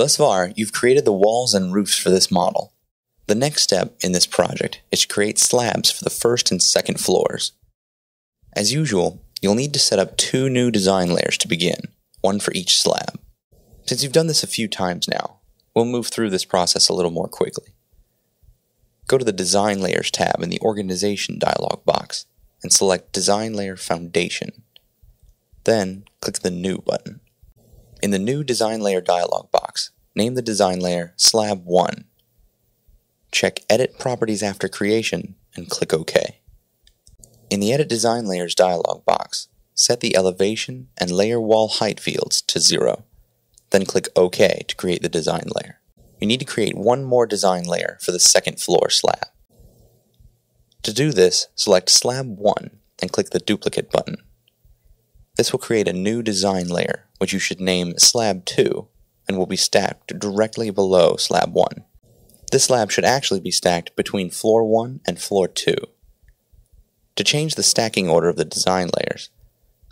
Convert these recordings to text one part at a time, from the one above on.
Thus far, you've created the walls and roofs for this model. The next step in this project is to create slabs for the first and second floors. As usual, you'll need to set up two new design layers to begin, one for each slab. Since you've done this a few times now, we'll move through this process a little more quickly. Go to the Design Layers tab in the Organization dialog box and select Design Layer Foundation. Then, click the New button. In the New Design Layer dialog box, name the design layer Slab 1. Check Edit Properties after creation and click OK. In the Edit Design Layers dialog box, set the elevation and layer wall height fields to 0. Then click OK to create the design layer. You need to create one more design layer for the second floor slab. To do this, select Slab 1 and click the Duplicate button. This will create a new design layer, which you should name Slab 2, and will be stacked directly below Slab 1. This slab should actually be stacked between Floor 1 and Floor 2. To change the stacking order of the design layers,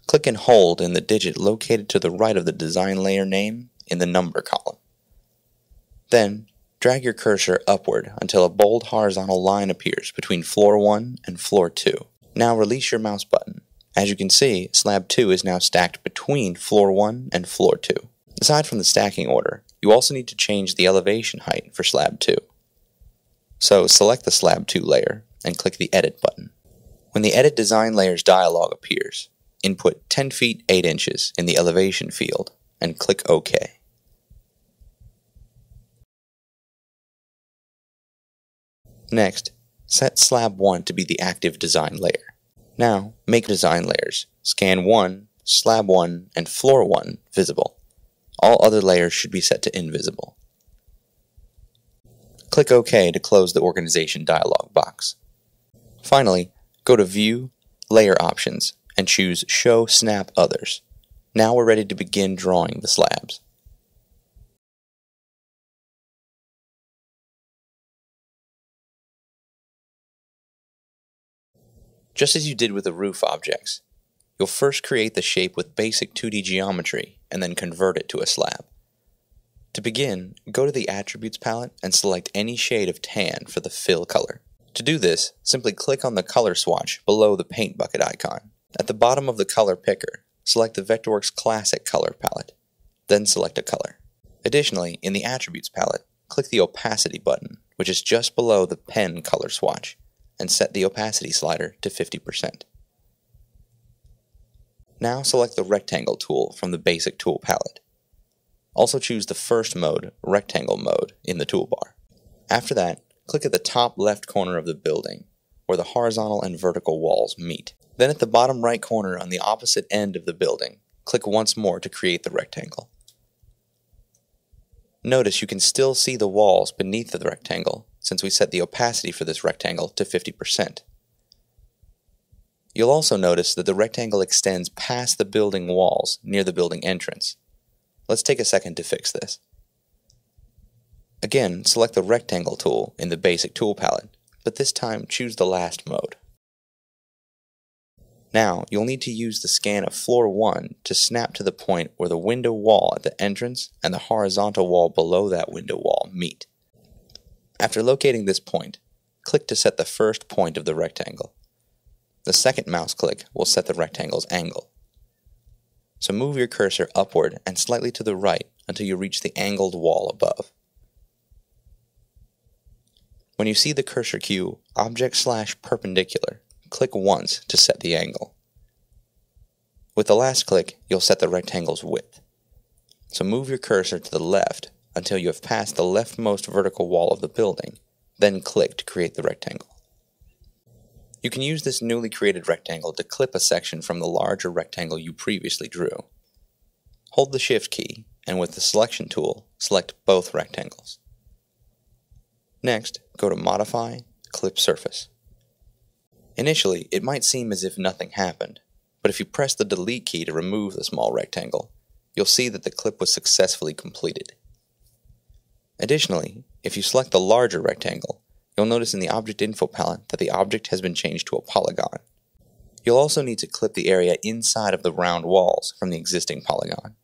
click and hold in the digit located to the right of the design layer name in the number column. Then, drag your cursor upward until a bold horizontal line appears between Floor 1 and Floor 2. Now release your mouse button. As you can see, Slab 2 is now stacked between Floor 1 and Floor 2. Aside from the stacking order, you also need to change the elevation height for Slab 2. So select the Slab 2 layer and click the Edit button. When the Edit Design Layers dialog appears, input 10 feet 8 inches in the elevation field and click OK. Next, set Slab 1 to be the active design layer. Now, make design layers, Scan 1, Slab 1, and Floor 1 visible. All other layers should be set to invisible. Click OK to close the organization dialog box. Finally, go to View, Layer Options, and choose Show Snap Others. Now we're ready to begin drawing the slabs. Just as you did with the roof objects, you'll first create the shape with basic 2D geometry and then convert it to a slab. To begin, go to the Attributes palette and select any shade of tan for the fill color. To do this, simply click on the color swatch below the paint bucket icon. At the bottom of the color picker, select the Vectorworks Classic color palette, then select a color. Additionally, in the Attributes palette, click the Opacity button, which is just below the pen color swatch and set the opacity slider to 50%. Now select the Rectangle tool from the Basic Tool palette. Also choose the first mode, Rectangle mode, in the toolbar. After that, click at the top left corner of the building, where the horizontal and vertical walls meet. Then at the bottom right corner on the opposite end of the building, click once more to create the rectangle. Notice you can still see the walls beneath the rectangle, since we set the opacity for this rectangle to 50%. You'll also notice that the rectangle extends past the building walls near the building entrance. Let's take a second to fix this. Again, select the Rectangle tool in the Basic Tool palette, but this time choose the last mode. Now, you'll need to use the scan of floor 1 to snap to the point where the window wall at the entrance and the horizontal wall below that window wall meet. After locating this point, click to set the first point of the rectangle. The second mouse click will set the rectangle's angle. So move your cursor upward and slightly to the right until you reach the angled wall above. When you see the cursor cue object slash perpendicular, click once to set the angle. With the last click, you'll set the rectangle's width. So move your cursor to the left until you have passed the leftmost vertical wall of the building, then click to create the rectangle. You can use this newly created rectangle to clip a section from the larger rectangle you previously drew. Hold the Shift key, and with the Selection tool, select both rectangles. Next, go to Modify, Clip Surface. Initially, it might seem as if nothing happened, but if you press the delete key to remove the small rectangle, you'll see that the clip was successfully completed. Additionally, if you select the larger rectangle, you'll notice in the Object Info palette that the object has been changed to a polygon. You'll also need to clip the area inside of the round walls from the existing polygon.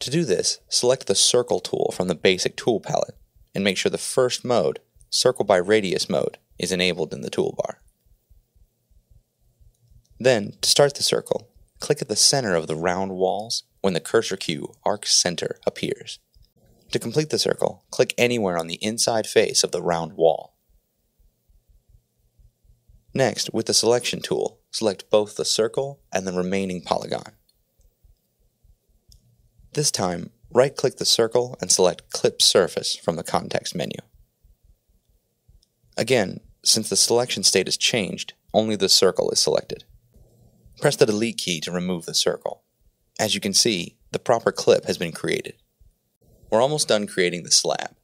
To do this, select the Circle tool from the basic tool palette and make sure the first mode, Circle by Radius mode, is enabled in the toolbar. Then, to start the circle, click at the center of the round walls when the cursor cue Arc Center appears. To complete the circle, click anywhere on the inside face of the round wall. Next, with the Selection tool, select both the circle and the remaining polygon. This time, right-click the circle and select Clip Surface from the context menu. Again, since the selection state is changed, only the circle is selected. Press the Delete key to remove the circle. As you can see, the proper clip has been created. We're almost done creating the slab.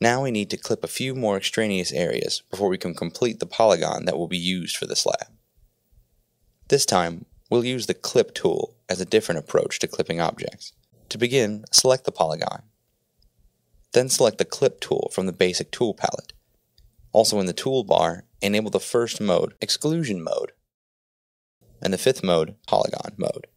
Now we need to clip a few more extraneous areas before we can complete the polygon that will be used for the slab. This time, we'll use the Clip tool as a different approach to clipping objects. To begin, select the polygon. Then select the Clip tool from the basic tool palette. Also in the toolbar, enable the first mode, Exclusion mode, and the fifth mode, Polygon mode.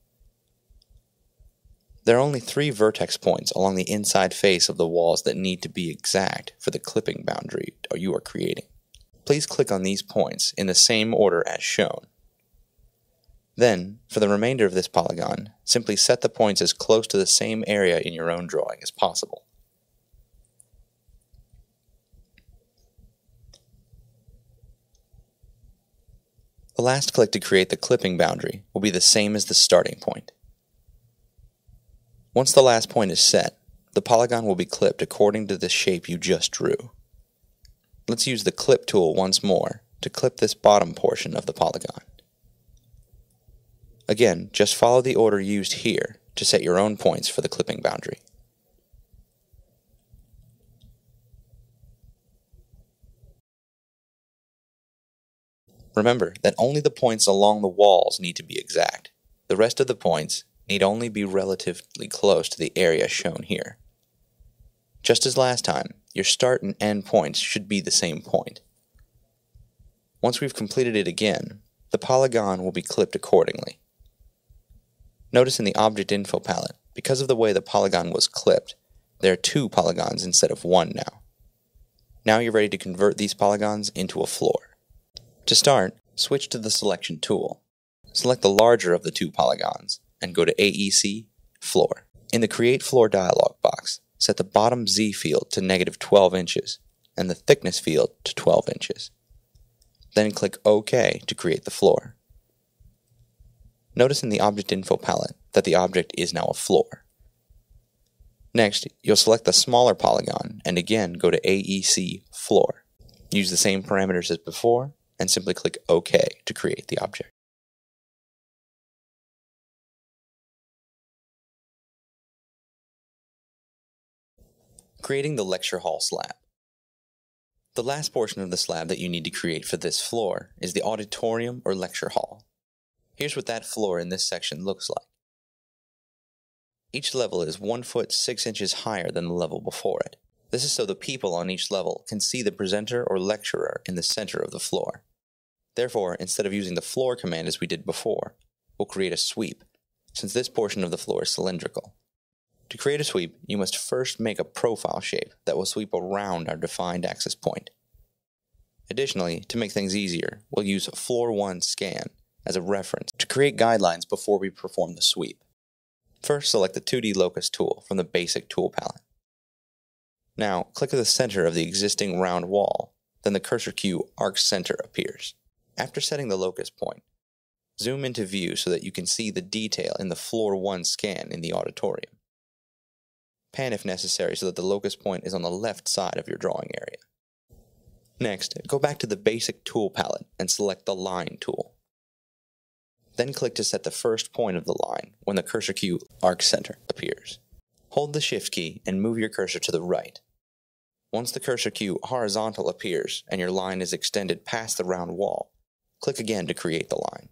There are only three vertex points along the inside face of the walls that need to be exact for the clipping boundary you are creating. Please click on these points in the same order as shown. Then, for the remainder of this polygon, simply set the points as close to the same area in your own drawing as possible. The last click to create the clipping boundary will be the same as the starting point. Once the last point is set, the polygon will be clipped according to the shape you just drew. Let's use the clip tool once more to clip this bottom portion of the polygon. Again, just follow the order used here to set your own points for the clipping boundary. Remember that only the points along the walls need to be exact. The rest of the points need only be relatively close to the area shown here. Just as last time, your start and end points should be the same point. Once we've completed it again, the polygon will be clipped accordingly. Notice in the Object Info palette, because of the way the polygon was clipped, there are two polygons instead of one now. Now you're ready to convert these polygons into a floor. To start, switch to the Selection tool. Select the larger of the two polygons, and go to AEC, Floor. In the Create Floor dialog box, set the bottom Z field to negative 12 inches and the thickness field to 12 inches. Then click OK to create the floor. Notice in the Object Info palette that the object is now a floor. Next, you'll select the smaller polygon and again go to AEC Floor. Use the same parameters as before and simply click OK to create the object. Creating the lecture hall slab. The last portion of the slab that you need to create for this floor is the auditorium or lecture hall. Here's what that floor in this section looks like. Each level is 1 foot 6 inches higher than the level before it. This is so the people on each level can see the presenter or lecturer in the center of the floor. Therefore, instead of using the floor command as we did before, we'll create a sweep, since this portion of the floor is cylindrical. To create a sweep, you must first make a profile shape that will sweep around our defined access point. Additionally, to make things easier, we'll use Floor 1 Scan as a reference to create guidelines before we perform the sweep. First, select the 2D Locus tool from the basic tool palette. Now, click at the center of the existing round wall, then the cursor cue Arc Center appears. After setting the locus point, zoom into view so that you can see the detail in the Floor 1 scan in the auditorium. Pan if necessary so that the locus point is on the left side of your drawing area. Next, go back to the basic tool palette and select the Line tool. Then click to set the first point of the line when the cursor cue Arc Center appears. Hold the Shift key and move your cursor to the right. Once the cursor cue Horizontal appears and your line is extended past the round wall, click again to create the line.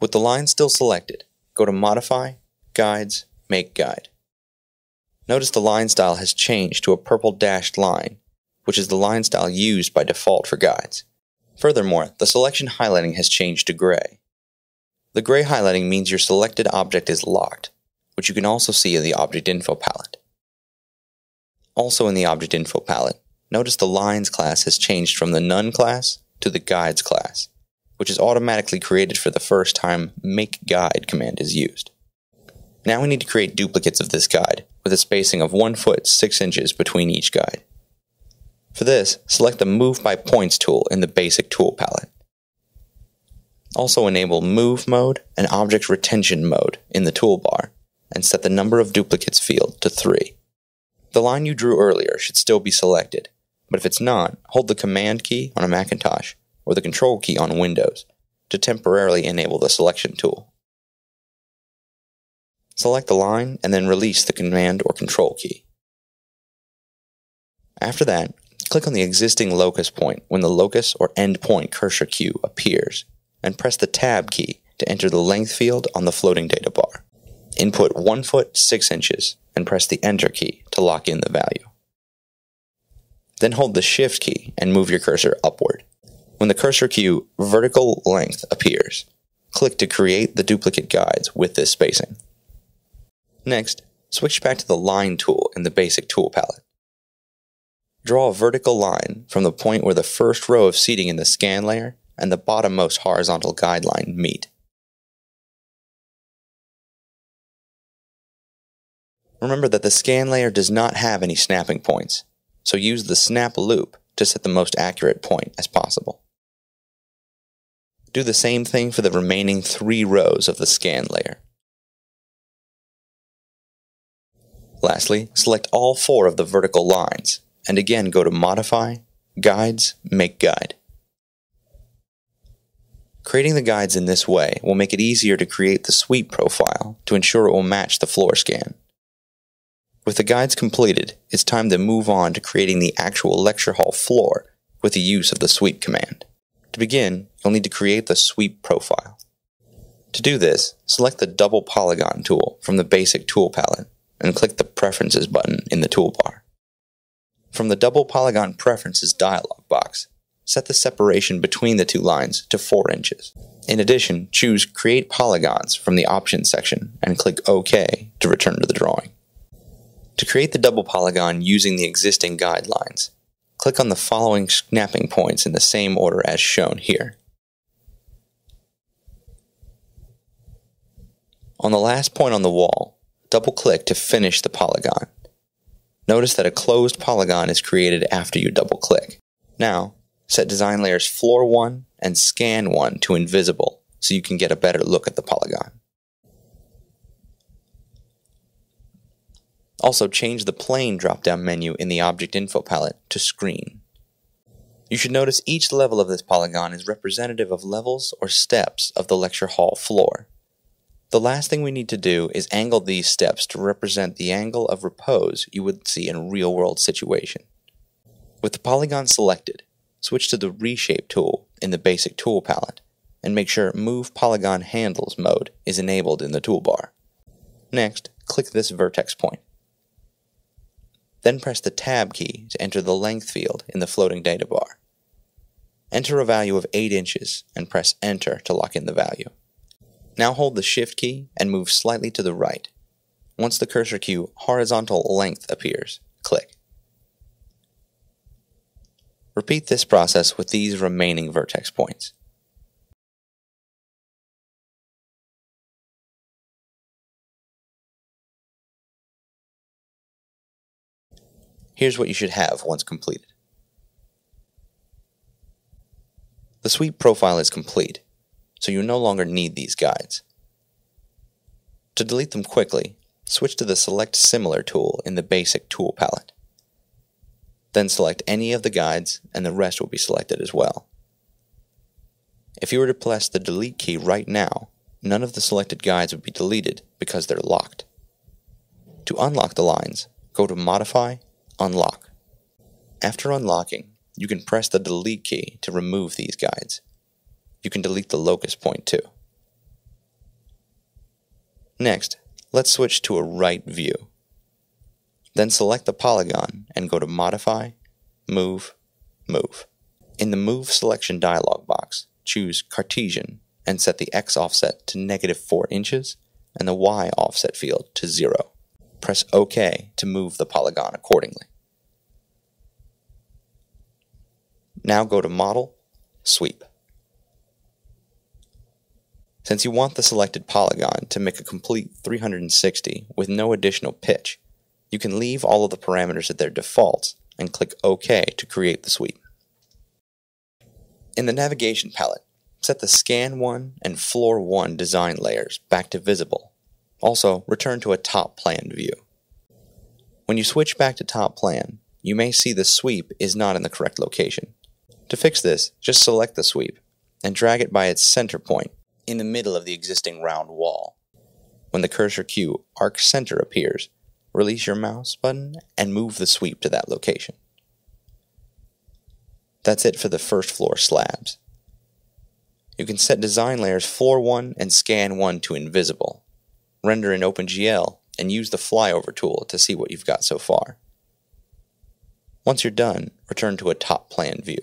With the line still selected, go to Modify, Guides, Make Guide. Notice the line style has changed to a purple dashed line, which is the line style used by default for guides. Furthermore, the selection highlighting has changed to gray. The gray highlighting means your selected object is locked. which you can also see in the Object Info palette. Also in the Object Info palette, notice the Lines class has changed from the None class to the Guides class, which is automatically created for the first time Make Guide command is used. Now we need to create duplicates of this guide, with a spacing of 1 foot 6 inches between each guide. For this, select the Move by Points tool in the Basic Tool palette. Also enable Move Mode and Object Retention Mode in the toolbar, and set the Number of Duplicates field to 3. The line you drew earlier should still be selected, but if it's not, hold the Command key on a Macintosh or the Control key on Windows to temporarily enable the selection tool. Select the line and then release the Command or Control key. After that, click on the existing locus point when the locus or endpoint cursor cue appears, and press the Tab key to enter the length field on the floating data bar. Input 1 foot 6 inches and press the Enter key to lock in the value. Then hold the Shift key and move your cursor upward. When the cursor cue vertical length appears, click to create the duplicate guides with this spacing. Next, switch back to the Line tool in the Basic Tool palette. Draw a vertical line from the point where the first row of seating in the scan layer and the bottommost horizontal guideline meet. Remember that the scan layer does not have any snapping points, so use the snap loupe to set the most accurate point as possible. Do the same thing for the remaining three rows of the scan layer. Lastly, select all four of the vertical lines, and again go to Modify, Guides, Make Guide. Creating the guides in this way will make it easier to create the sweep profile to ensure it will match the floor scan. With the guides completed, it's time to move on to creating the actual lecture hall floor with the use of the sweep command. To begin, you'll need to create the sweep profile. To do this, select the double polygon tool from the basic tool palette and click the preferences button in the toolbar. From the double polygon preferences dialog box, set the separation between the two lines to 4 inches. In addition, choose Create Polygons from the Options section and click OK to return to the drawing. To create the double polygon using the existing guidelines, click on the following snapping points in the same order as shown here. On the last point on the wall, double-click to finish the polygon. Notice that a closed polygon is created after you double-click. Now, set design layers floor 1 and scan 1 to invisible so you can get a better look at the polygon. Also change the plane drop-down menu in the Object Info palette to Screen. You should notice each level of this polygon is representative of levels or steps of the lecture hall floor. The last thing we need to do is angle these steps to represent the angle of repose you would see in a real-world situation. With the polygon selected, switch to the Reshape tool in the Basic Tool palette, and make sure Move Polygon Handles mode is enabled in the toolbar. Next, click this vertex point. Then press the Tab key to enter the length field in the floating data bar. Enter a value of 8 inches and press Enter to lock in the value. Now hold the Shift key and move slightly to the right. Once the cursor cue horizontal length appears, click. Repeat this process with these remaining vertex points. Here's what you should have once completed. The sweep profile is complete, so you no longer need these guides. To delete them quickly, switch to the Select Similar tool in the Basic Tool palette. Then select any of the guides and the rest will be selected as well. If you were to press the Delete key right now, none of the selected guides would be deleted because they're locked. To unlock the lines, go to Modify Unlock. After unlocking, you can press the delete key to remove these guides. You can delete the locus point too. Next, let's switch to a right view. Then select the polygon and go to Modify, Move, Move. In the Move selection dialog box, choose Cartesian and set the X offset to negative 4 inches and the Y offset field to 0. Press OK to move the polygon accordingly. Now go to Model, Sweep. Since you want the selected polygon to make a complete 360 with no additional pitch, you can leave all of the parameters at their defaults and click OK to create the sweep. In the navigation palette, set the Scan 1 and Floor 1 design layers back to visible. Also, return to a top plan view. When you switch back to top plan, you may see the sweep is not in the correct location. To fix this, just select the sweep and drag it by its center point in the middle of the existing round wall. When the cursor cue Arc Center appears, release your mouse button and move the sweep to that location. That's it for the first floor slabs. You can set design layers Floor 1 and Scan 1 to invisible, render in OpenGL, and use the flyover tool to see what you've got so far. Once you're done, return to a top plan view.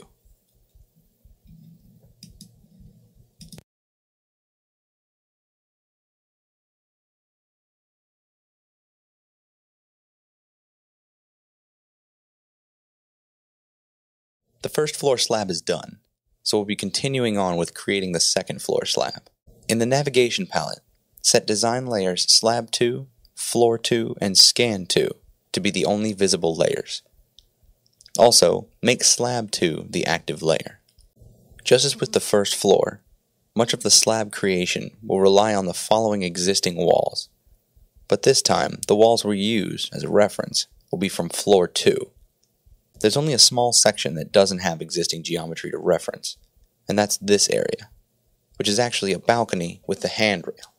The first floor slab is done, so we'll be continuing on with creating the second floor slab. In the navigation palette, set design layers Slab 2, Floor 2, and Scan 2 to be the only visible layers. Also, make Slab 2 the active layer. Just as with the first floor, much of the slab creation will rely on the following existing walls, but this time the walls we use as a reference will be from Floor 2 there's only a small section that doesn't have existing geometry to reference, and that's this area, which is actually a balcony with the handrail.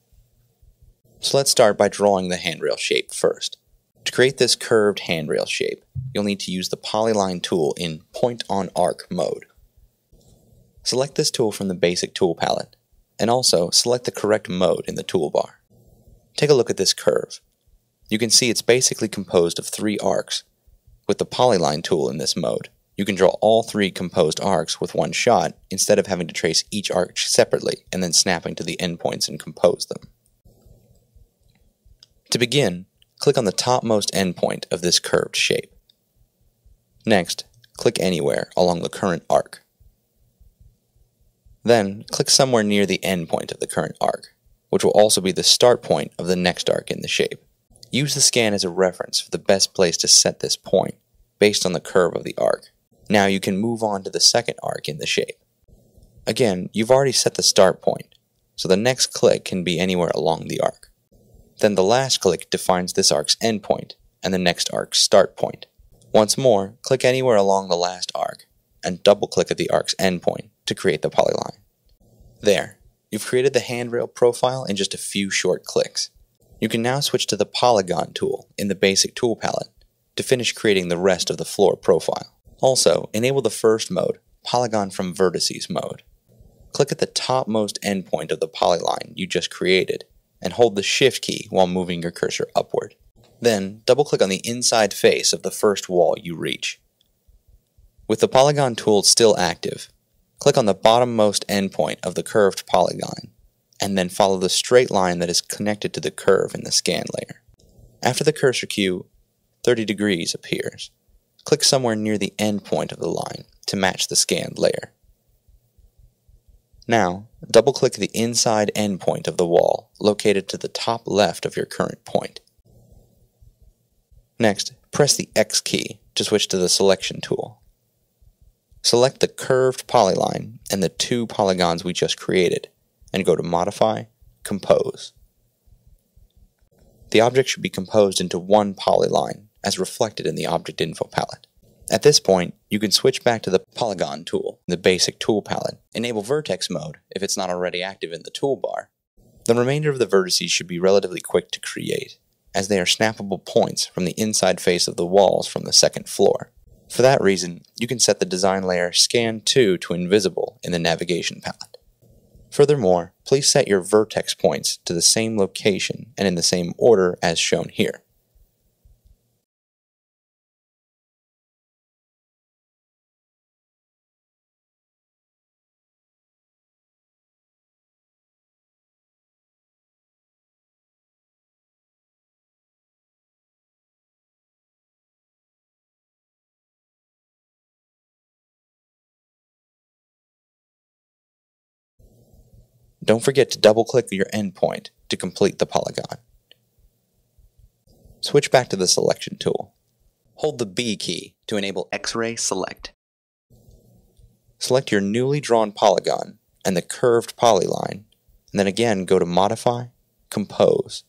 So let's start by drawing the handrail shape first. To create this curved handrail shape, you'll need to use the polyline tool in Point on Arc mode. Select this tool from the basic tool palette, and also select the correct mode in the toolbar. Take a look at this curve. You can see it's basically composed of three arcs, with the polyline tool in this mode, you can draw all three composed arcs with one shot instead of having to trace each arc separately and then snapping to the endpoints and compose them. To begin, click on the topmost endpoint of this curved shape. Next, click anywhere along the current arc. Then, click somewhere near the endpoint of the current arc, which will also be the start point of the next arc in the shape. Use the scan as a reference for the best place to set this point, based on the curve of the arc. Now you can move on to the second arc in the shape. Again, you've already set the start point, so the next click can be anywhere along the arc. Then the last click defines this arc's endpoint, and the next arc's start point. Once more, click anywhere along the last arc, and double click at the arc's endpoint to create the polyline. There, you've created the handrail profile in just a few short clicks. You can now switch to the polygon tool in the basic tool palette to finish creating the rest of the floor profile. Also, enable the first mode, Polygon from Vertices mode. Click at the topmost endpoint of the polyline you just created, and hold the Shift key while moving your cursor upward. Then, double-click on the inside face of the first wall you reach. With the polygon tool still active, click on the bottommost endpoint of the curved polygon, and then follow the straight line that is connected to the curve in the scan layer. After the cursor cue, 30 degrees appears. Click somewhere near the end point of the line to match the scanned layer. Now, double-click the inside endpoint of the wall located to the top left of your current point. Next, press the X key to switch to the selection tool. Select the curved polyline and the two polygons we just created, and go to Modify, Compose. The object should be composed into one polyline as reflected in the Object Info palette. At this point, you can switch back to the Polygon tool, in the basic tool palette, enable Vertex mode if it's not already active in the toolbar. The remainder of the vertices should be relatively quick to create, as they are snappable points from the inside face of the walls from the second floor. For that reason, you can set the design layer Scan 2 to invisible in the navigation palette. Furthermore, please set your vertex points to the same location and in the same order as shown here. Don't forget to double click your endpoint to complete the polygon. Switch back to the selection tool. Hold the B key to enable X-ray select. Select your newly drawn polygon and the curved polyline, and then again go to Modify, Compose,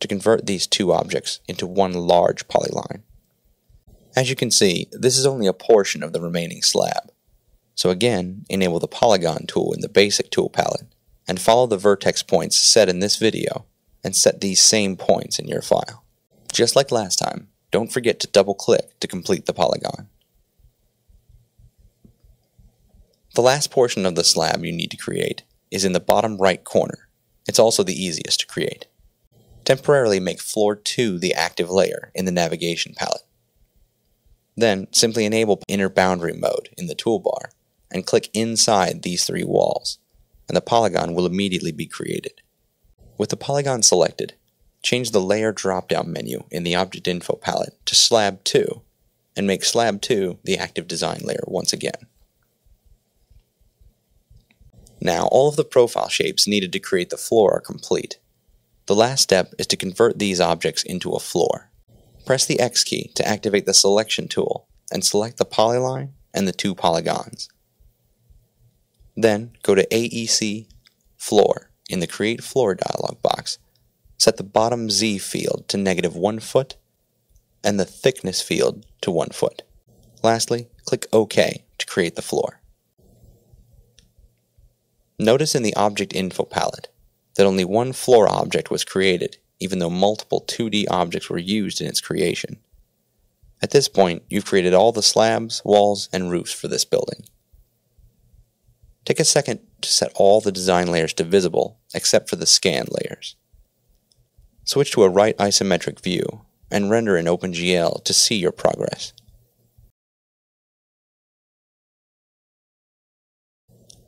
to convert these two objects into one large polyline. As you can see, this is only a portion of the remaining slab. So again, enable the Polygon tool in the Basic tool palette, and follow the vertex points set in this video, and set these same points in your file. Just like last time, don't forget to double click to complete the polygon. The last portion of the slab you need to create is in the bottom right corner. It's also the easiest to create. Temporarily make floor 2 the active layer in the navigation palette. Then simply enable inner boundary mode in the toolbar and click inside these three walls, and the polygon will immediately be created. With the polygon selected, change the Layer drop-down menu in the Object Info palette to Slab 2, and make Slab 2 the active design layer once again. Now, all of the profile shapes needed to create the floor are complete. The last step is to convert these objects into a floor. Press the X key to activate the selection tool and select the polyline and the two polygons. Then go to AEC Floor in the Create Floor dialog box. Set the bottom Z field to negative 1 foot and the thickness field to 1 foot. Lastly, click OK to create the floor. Notice in the Object Info palette that only one floor object was created even though multiple 2D objects were used in its creation. At this point, you've created all the slabs, walls, and roofs for this building. Take a second to set all the design layers to visible, except for the scan layers. Switch to a right isometric view, and render in OpenGL to see your progress.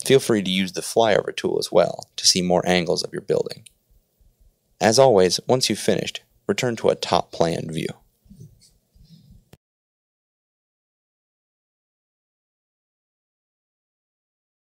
Feel free to use the flyover tool as well to see more angles of your building. As always, once you've finished, return to a top plan view.